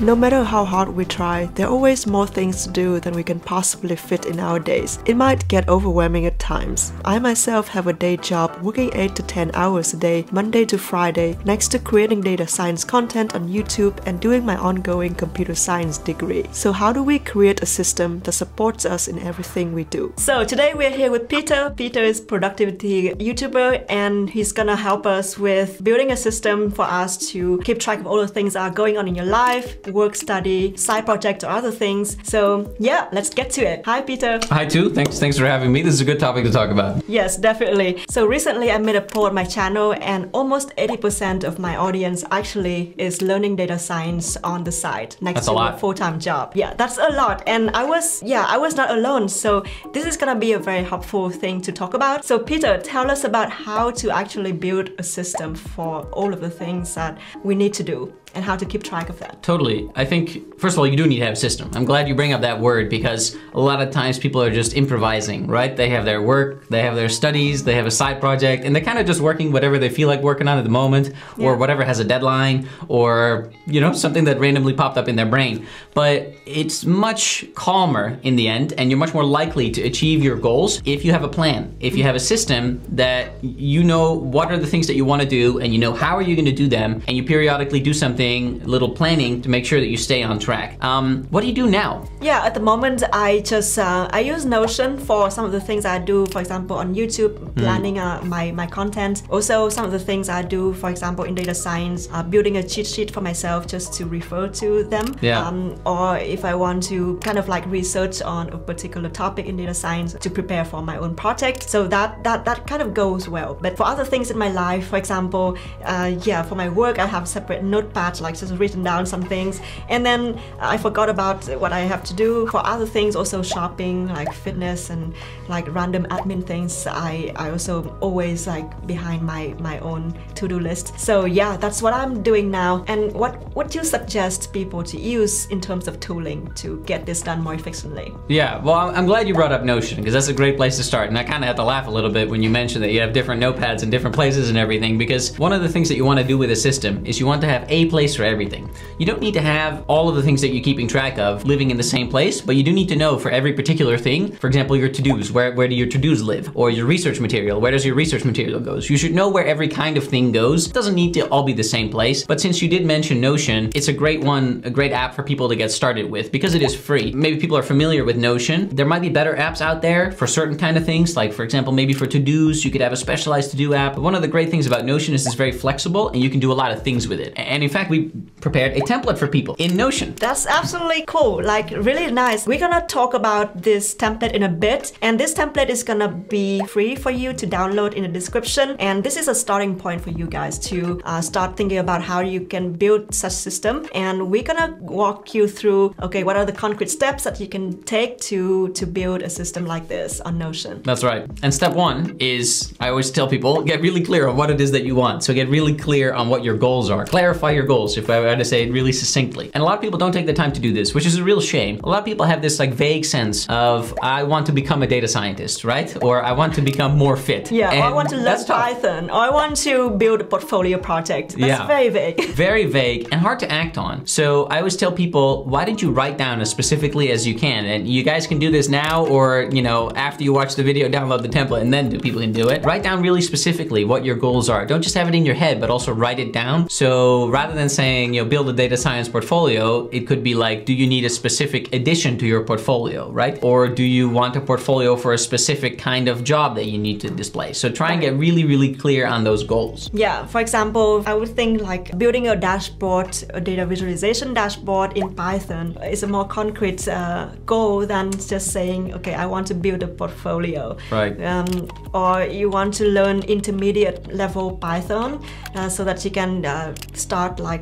No matter how hard we try, there are always more things to do than we can possibly fit in our days. It might get overwhelming at times. I myself have a day job working 8 to 10 hours a day, Monday to Friday, next to creating data science content on YouTube and doing my ongoing computer science degree. So how do we create a system that supports us in everything we do? So today we're here with Peter. Peter is productivity YouTuber and he's gonna help us with building a system for us to keep track of all the things that are going on in your life work study, side project or other things. So yeah, let's get to it. Hi Peter. Hi too, thanks, thanks for having me. This is a good topic to talk about. Yes, definitely. So recently I made a poll on my channel and almost 80% of my audience actually is learning data science on the side next that's to a, lot. a full-time job. Yeah, that's a lot. And I was, yeah, I was not alone. So this is gonna be a very helpful thing to talk about. So Peter, tell us about how to actually build a system for all of the things that we need to do and how to keep track of that. Totally. I think, first of all, you do need to have a system. I'm glad you bring up that word because a lot of times people are just improvising, right? They have their work, they have their studies, they have a side project, and they're kind of just working whatever they feel like working on at the moment yeah. or whatever has a deadline or, you know, something that randomly popped up in their brain. But it's much calmer in the end and you're much more likely to achieve your goals if you have a plan, if you have a system that you know what are the things that you want to do and you know how are you going to do them and you periodically do something little planning to make sure that you stay on track. Um, what do you do now? Yeah, at the moment I just uh, I use Notion for some of the things I do. For example, on YouTube, hmm. planning mm. uh, my my content. Also, some of the things I do. For example, in data science, uh, building a cheat sheet for myself just to refer to them. Yeah. Um, or if I want to kind of like research on a particular topic in data science to prepare for my own project. So that that that kind of goes well. But for other things in my life, for example, uh, yeah, for my work, I have separate notepad like just written down some things. And then I forgot about what I have to do for other things also shopping like fitness and like random admin things. I, I also always like behind my my own to-do list. So yeah that's what I'm doing now. And what what do you suggest people to use in terms of tooling to get this done more efficiently? Yeah well I'm glad you brought up Notion because that's a great place to start. And I kind of had to laugh a little bit when you mentioned that you have different notepads in different places and everything because one of the things that you want to do with a system is you want to have a place for everything. You don't need to have all of the things that you're keeping track of living in the same place, but you do need to know for every particular thing, for example, your to-dos, where, where do your to-dos live? Or your research material, where does your research material goes? You should know where every kind of thing goes. It doesn't need to all be the same place, but since you did mention Notion, it's a great one, a great app for people to get started with because it is free. Maybe people are familiar with Notion. There might be better apps out there for certain kind of things, like for example, maybe for to-dos, you could have a specialized to-do app. But one of the great things about Notion is it's very flexible and you can do a lot of things with it. And in fact, we prepared a template for people in Notion. That's absolutely cool, like really nice. We're gonna talk about this template in a bit and this template is gonna be free for you to download in the description and this is a starting point for you guys to uh, start thinking about how you can build such system and we're gonna walk you through okay what are the concrete steps that you can take to to build a system like this on Notion. That's right. And step one is I always tell people get really clear on what it is that you want. So get really clear on what your goals are. Clarify your goals if I were to say it really succinctly. And a lot of people don't take the time to do this, which is a real shame. A lot of people have this like vague sense of I want to become a data scientist, right? Or I want to become more fit. Yeah, I want to learn Python. Or I want to build a portfolio project. That's yeah. very vague. very vague and hard to act on. So I always tell people, why don't you write down as specifically as you can? And you guys can do this now or, you know, after you watch the video, download the template and then people can do it. Write down really specifically what your goals are. Don't just have it in your head, but also write it down. So rather than saying, you know, build a data science portfolio, it could be like, do you need a specific addition to your portfolio, right? Or do you want a portfolio for a specific kind of job that you need to display? So try and get really, really clear on those goals. Yeah, for example, I would think like building a dashboard, a data visualization dashboard in Python is a more concrete uh, goal than just saying, okay, I want to build a portfolio. Right. Um, or you want to learn intermediate level Python uh, so that you can uh, start like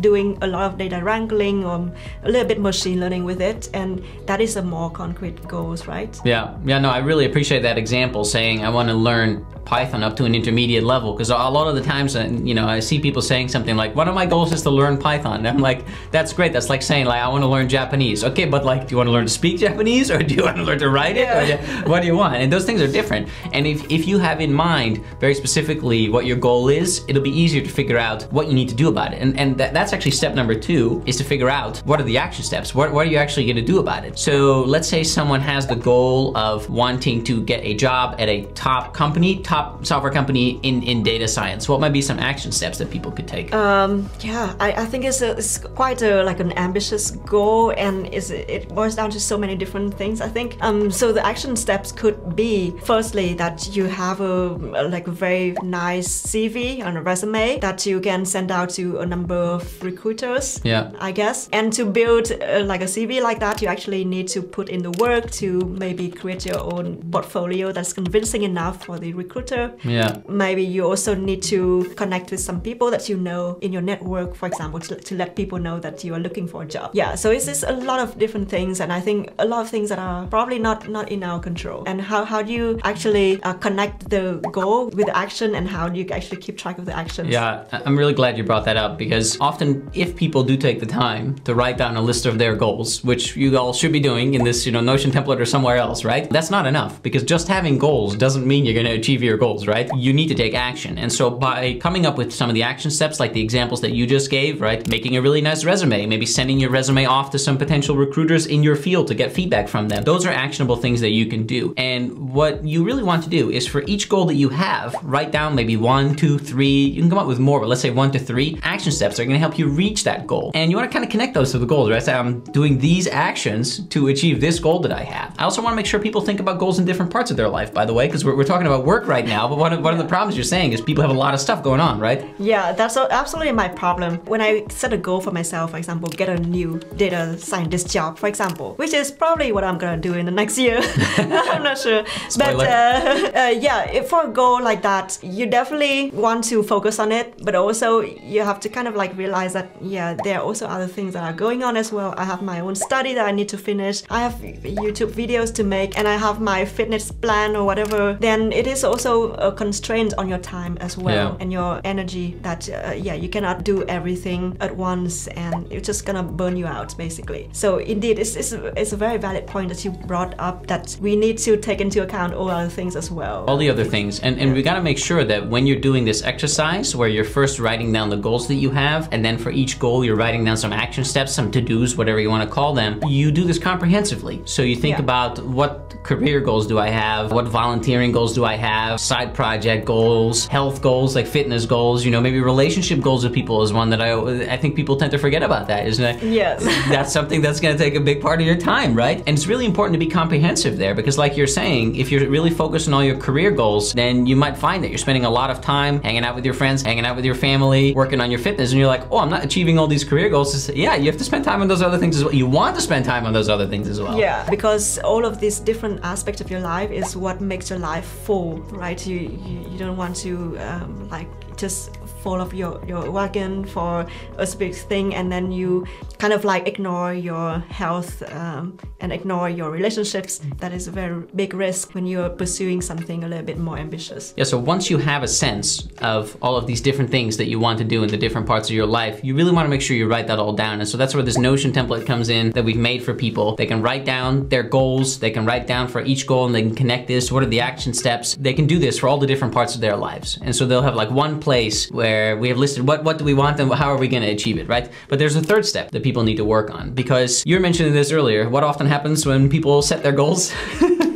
doing a lot of data wrangling or a little bit machine learning with it and that is a more concrete goals right yeah yeah no i really appreciate that example saying i want to learn Python up to an intermediate level because a lot of the times, uh, you know, I see people saying something like, one of my goals is to learn Python. And I'm like, that's great. That's like saying like, I want to learn Japanese. Okay, but like, do you want to learn to speak Japanese or do you want to learn to write it? Yeah. what do you want? And those things are different. And if, if you have in mind very specifically what your goal is, it'll be easier to figure out what you need to do about it. And, and that, that's actually step number two is to figure out what are the action steps? What, what are you actually gonna do about it? So let's say someone has the goal of wanting to get a job at a top company, top software company in, in data science. What might be some action steps that people could take? Um, yeah, I, I think it's, a, it's quite a, like an ambitious goal and it boils down to so many different things, I think. Um, so the action steps could be firstly that you have a, like a very nice CV and a resume that you can send out to a number of recruiters, yeah. I guess. And to build uh, like a CV like that, you actually need to put in the work to maybe create your own portfolio that's convincing enough for the recruiter. Yeah. Maybe you also need to connect with some people that you know in your network, for example, to, to let people know that you are looking for a job. Yeah, so it's just a lot of different things, and I think a lot of things that are probably not not in our control. And how, how do you actually uh, connect the goal with the action, and how do you actually keep track of the actions? Yeah, I'm really glad you brought that up because often, if people do take the time to write down a list of their goals, which you all should be doing in this, you know, Notion template or somewhere else, right? That's not enough because just having goals doesn't mean you're going to achieve your goals, right? You need to take action. And so by coming up with some of the action steps, like the examples that you just gave, right? Making a really nice resume, maybe sending your resume off to some potential recruiters in your field to get feedback from them. Those are actionable things that you can do. And what you really want to do is for each goal that you have, write down maybe one, two, three, you can come up with more, but let's say one to three action steps that are gonna help you reach that goal. And you wanna kind of connect those to the goals, right? Say, I'm doing these actions to achieve this goal that I have. I also wanna make sure people think about goals in different parts of their life, by the way, because we're, we're talking about work right now, but one of, one of the problems you're saying is people have a lot of stuff going on, right? Yeah, that's absolutely my problem. When I set a goal for myself, for example, get a new data scientist job, for example, which is probably what I'm gonna do in the next year. I'm not sure. Spoiler. But uh, uh, yeah, if for a goal like that, you definitely want to focus on it, but also you have to kind of like realize that, yeah, there are also other things that are going on as well. I have my own study that I need to finish, I have YouTube videos to make, and I have my fitness plan or whatever. Then it is also a constraint on your time as well Yeah. and your energy that uh, yeah you cannot do everything at once and it's just gonna burn you out basically so indeed it's, it's, a, it's a very valid point that you brought up that we need to take into account all other things as well all the other things. And, and we gotta make sure that when you're doing this exercise, where you're first writing down the goals that you have, and then for each goal you're writing down some action steps, some to-dos, whatever you wanna call them, you do this comprehensively. So you think Yeah. about what career goals do I have, what volunteering goals do I have, side project goals, health goals, like fitness goals, you know, maybe relationship goals with people is one that I, I think people tend to forget about that, isn't it? yes that's something that's going to take a big part of your time, right? And it's really important to be comprehensive there because, like you're saying, if you're really focused on all your career goals, then you might find that you're spending a lot of time hanging out with your friends, hanging out with your family, working on your fitness, and you're like, oh, I'm not achieving all these career goals. It's- yeah, you have to spend time on those other things as well. You want to spend time on those other things as well. yeah because all of these different aspects of your life is what makes your life full right you you, you don't want to um, like just fall off your, your wagon for a specific thing and then you kind of like ignore your health um, and ignore your relationships that is a very big risk when you're pursuing something a little bit more ambitious Yeah, so once you have a sense of all of these different things that you want to do in the different parts of your life, you really want to make sure you write that all down. And so that's where this Notion template comes in that we've made for people. They can write down their goals, they can write down for each goal, and they can connect this. What are the action steps? They can do this for all the different parts of their lives. And so they'll have like one place where we have listed what, what do we want and how are we going to achieve it, right? But there's a third step that people need to work on because you were mentioning this earlier. What often happens when people set their goals?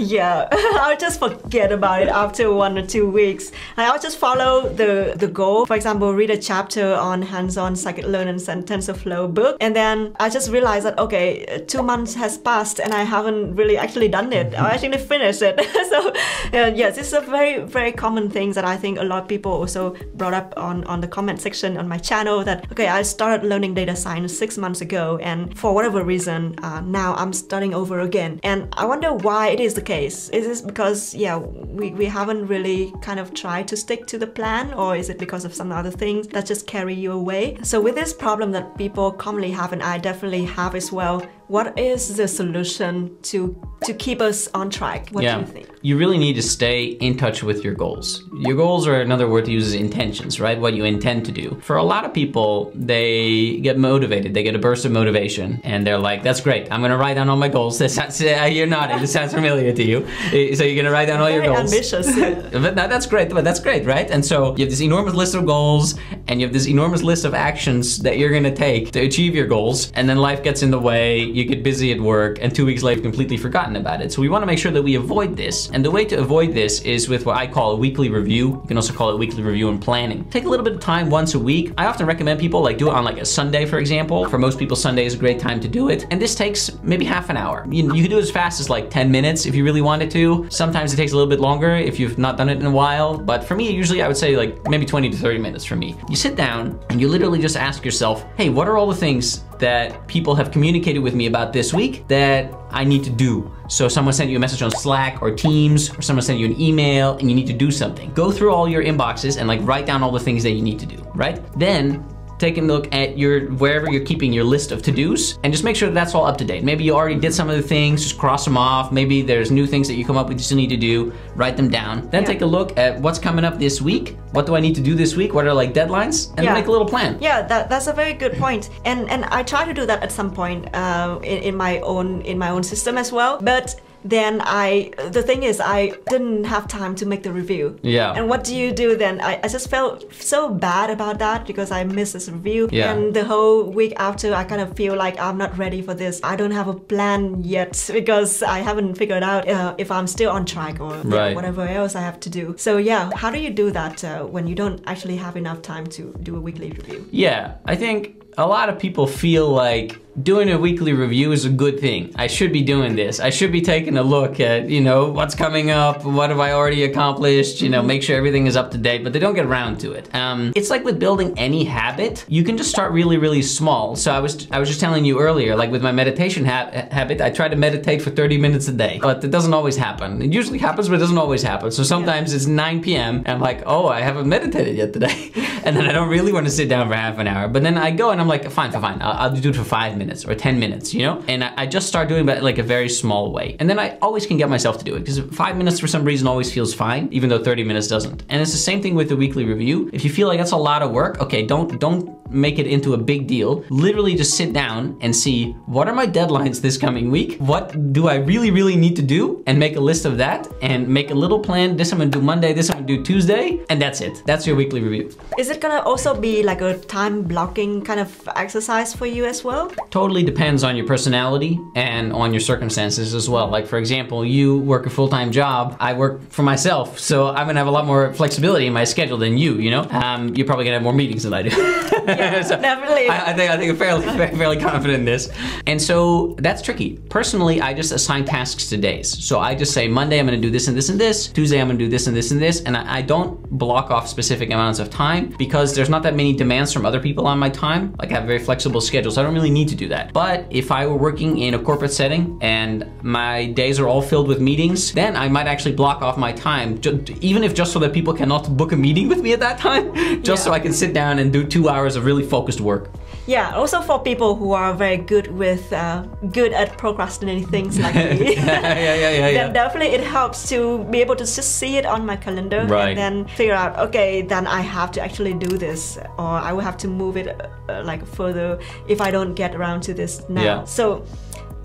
Yeah, I'll just forget about it after one or two weeks. I'll just follow the, the goal. For example, read a chapter on hands-on scikit-learn and TensorFlow book. And then I just realized that, okay, two months has passed and I haven't really actually done it. I actually finished it. so uh, yes, this is a very, very common thing that I think a lot of people also brought up on, on the comment section on my channel that, okay, I started learning data science six months ago. And for whatever reason, uh, now I'm starting over again. And I wonder why it is the case. Is this because, yeah, we, we haven't really kind of tried to stick to the plan, or is it because of some other things that just carry you away? So, with this problem that people commonly have, and I definitely have as well, what is the solution to to keep us on track? What yeah. do you think? You really need to stay in touch with your goals. Your goals are another word to use is intentions, right? What you intend to do. For a lot of people, they get motivated. They get a burst of motivation and they're like, that's great. I'm going to write down all my goals. That sounds, uh, you're nodding. This sounds familiar to you. Uh, So you're going to write down all your Very goals. ambitious. but that, that's great. But that's great, right? And so you have this enormous list of goals and you have this enormous list of actions that you're gonna take to achieve your goals, and then life gets in the way, you get busy at work, and two weeks later you've completely forgotten about it. So we wanna make sure that we avoid this. And the way to avoid this is with what I call a weekly review. You can also call it weekly review and planning. Take a little bit of time once a week. I often recommend people like do it on like a Sunday, for example. For most people, Sunday is a great time to do it. And this takes maybe half an hour. You, you can do it as fast as like 10 minutes if you really wanted to. Sometimes it takes a little bit longer if you've not done it in a while. But for me, usually I would say like maybe 20 to 30 minutes for me. You sit down and you literally just ask yourself, hey, what are all the things that people have communicated with me about this week that I need to do. So someone sent you a message on Slack or Teams, or someone sent you an email and you need to do something. Go through all your inboxes and like write down all the things that you need to do, right? Then take a look at your wherever you're keeping your list of to-dos and just make sure that that's all up to date. Maybe you already did some of the things, just cross them off. Maybe there's new things that you come up with you still need to do, write them down. Then Yeah. take a look at what's coming up this week. What do I need to do this week? What are like deadlines? And Yeah. make a little plan. Yeah, that, that's a very good point. And and I try to do that at some point uh, in, in my own in my own system as well. But then I the thing is I didn't have time to make the review. Yeah. And what do you do then? I, I just felt so bad about that because I missed this review. Yeah. And the whole week after I kind of feel like I'm not ready for this. I don't have a plan yet because I haven't figured out uh, if I'm still on track or Right. whatever else I have to do. So yeah, how do you do that uh, when you don't actually have enough time to do a weekly review? Yeah, I think a lot of people feel like doing a weekly review is a good thing. I should be doing this. I should be taking a look at, you know, what's coming up, what have I already accomplished, you know, make sure everything is up to date, but they don't get around to it. Um, it's like with building any habit, you can just start really, really small. So I was I was just telling you earlier, like with my meditation ha- habit, I try to meditate for 30 minutes a day, but it doesn't always happen. It usually happens, but it doesn't always happen. So sometimes it's 9 p.m. and I'm like, oh, I haven't meditated yet today. and then I don't really want to sit down for half an hour. But then I go and I'm like, fine, fine, fine. I'll, I'll do it for five minutes or 10 minutes, you know? And I, I just start doing it like a very small way. And then I always can get myself to do it because five minutes for some reason always feels fine, even though 30 minutes doesn't. And it's the same thing with the weekly review. If you feel like that's a lot of work, okay, don't don't make it into a big deal. Literally just sit down and see what are my deadlines this coming week? What do I really, really need to do? And make a list of that and make a little plan. This I'm gonna do Monday, this I'm gonna do Tuesday, and that's it. That's your weekly review. Is it gonna also be like a time blocking kind of exercise for you as well? Totally depends on your personality and on your circumstances as well. Like for example, you work a full-time job. I work for myself, so I'm gonna have a lot more flexibility in my schedule than you. You know, um, you're probably gonna have more meetings than I do. So definitely. I, I think I think I'm fairly fairly confident in this, and so that's tricky. Personally, I just assign tasks to days. So I just say Monday I'm gonna do this and this and this. Tuesday I'm gonna do this and this and this, and I, I don't block off specific amounts of time because there's not that many demands from other people on my time. Like I have a very flexible schedule, so I don't really need to do that. But if I were working in a corporate setting and my days are all filled with meetings, then I might actually block off my time, even if just so that people cannot book a meeting with me at that time, just so I can sit down and do two hours of really focused work. Yeah, also for people who are very good with uh, good at procrastinating things like me. yeah, yeah, yeah, yeah. Then definitely it helps to be able to just see it on my calendar Right. and then figure out okay then I have to actually do this or I will have to move it uh, like further if I don't get around to this now. Yeah. So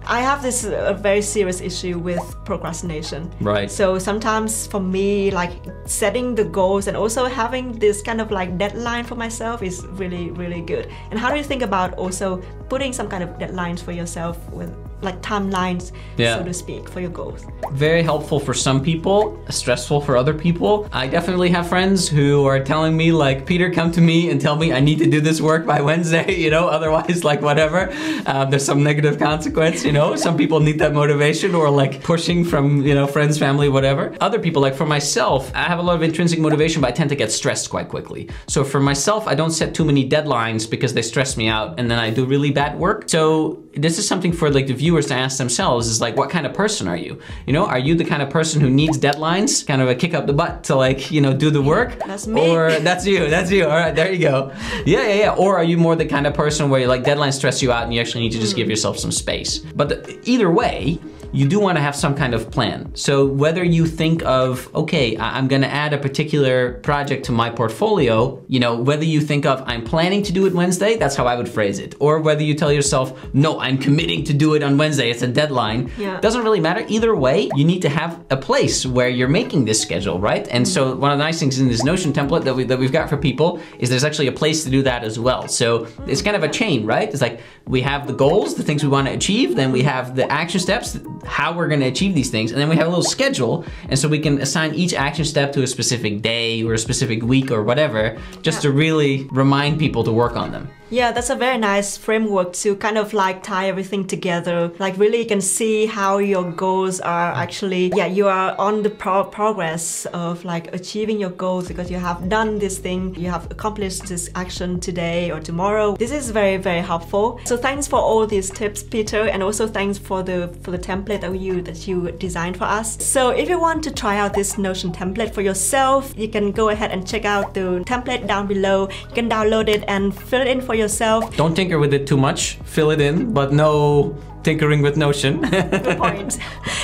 I have this uh, very serious issue with procrastination. Right. So sometimes for me, like setting the goals and also having this kind of like deadline for myself is really, really good. And how do you think about also putting some kind of deadlines for yourself with like timelines, Yeah. so to speak, for your goals? very helpful for some people, stressful for other people. I definitely have friends who are telling me like, Peter, come to me and tell me I need to do this work by Wednesday, you know, otherwise like whatever. Um, there's some negative consequence, you know. Some people need that motivation or like pushing from, you know, friends, family, whatever. Other people, like for myself, I have a lot of intrinsic motivation, but I tend to get stressed quite quickly. So for myself, I don't set too many deadlines because they stress me out and then I do really bad work. So this is something for like the viewers to ask themselves is like, what kind of person are you? You know, are you the kind of person who needs deadlines, kind of a kick up the butt to like, you know, do the work? That's me. Or that's you, that's you. All right, there you go. Yeah, yeah, yeah. Or are you more the kind of person where like deadlines stress you out and you actually need to just give hmm. yourself some space? But the, either way, you do want to have some kind of plan. So whether you think of, okay, I'm going to add a particular project to my portfolio, you know, whether you think of, I'm planning to do it Wednesday, that's how I would phrase it. Or whether you tell yourself, no, I'm committing to do it on Wednesday, it's a deadline. Yeah. Doesn't really matter. Either way, you need to have a place where you're making this schedule, right? And so mm-hmm. one of the nice things in this Notion template that, we, that we've got for people is there's actually a place to do that as well. So mm-hmm. it's kind of a chain, right? It's like we have the goals, the things we want to achieve, then we have the action steps, how we're going to achieve these things, and then we have a little schedule. And so we can assign each action step to a specific day or a specific week or whatever, just to really remind people to work on them. Yeah, that's a very nice framework to kind of like tie everything together. Like really you can see how your goals are actually, yeah, you are on the pro progress of like achieving your goals because you have done this thing, you have accomplished this action today or tomorrow. This is very, very helpful. So thanks for all these tips, Peter, and also thanks for the for the template that you that you designed for us. So if you want to try out this Notion template for yourself, you can go ahead and check out the template down below. You can download it and fill it in for yourself. Don't tinker with it too much, fill it in, but no tinkering with Notion. Good point.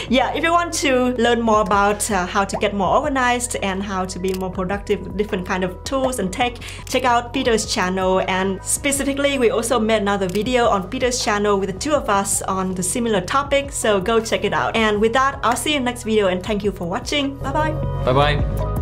yeah, if you want to learn more about uh, how to get more organized and how to be more productive with different kind of tools and tech, check out Peter's channel. And specifically, we also made another video on Peter's channel with the two of us on the similar topic. So go check it out. And with that, I'll see you in the next video and thank you for watching. Bye bye. Bye bye.